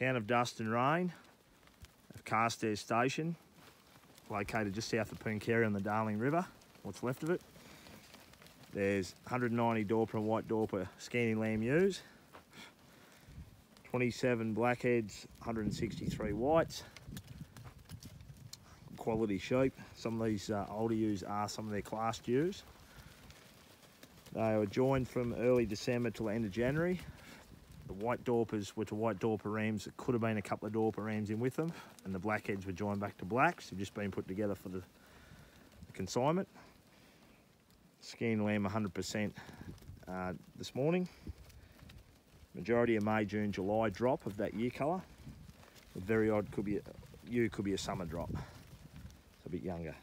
Count of Dust and Rain of Carstairs Station, located just south of Pooncarie on the Darling River, what's left of it. There's 190 Dorper and White Dorper Scanty Lamb ewes, 27 blackheads, 163 whites. Quality sheep. Some of these uh, older ewes are some of their classed ewes. They were joined from early December till the end of January. The white Dorpers were to white Dorper rams. It could have been a couple of Dorper rams in with them. And the blackheads were joined back to blacks. They've just been put together for the, the consignment. Skin lamb 100% uh, this morning. Majority of May, June, July drop of that year colour. Very odd could be ewe could be a summer drop. It's a bit younger.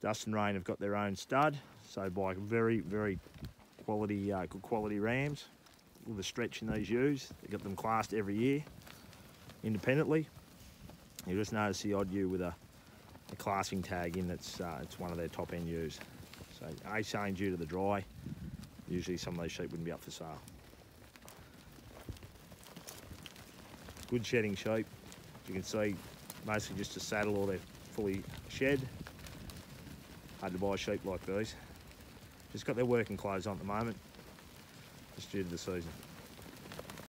Dust and Rain have got their own stud, so by very, very quality, uh, good quality rams. With the stretch in these ewes, they got them classed every year independently. You just notice the odd ewe with a, a classing tag in that's uh, it's one of their top end ewes. So A saying due to the dry, usually some of those sheep wouldn't be up for sale. Good shedding sheep. You can see mostly just a saddle or they're fully shed. Hard to buy sheep like these. Just got their working clothes on at the moment, just due to the season.